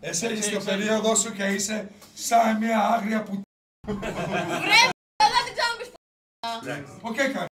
Εσύ έχει το περίοδο σου και είσαι σαν μια άγρια που... Βρε, δεν την ξαναπείς. Οκ, καλά.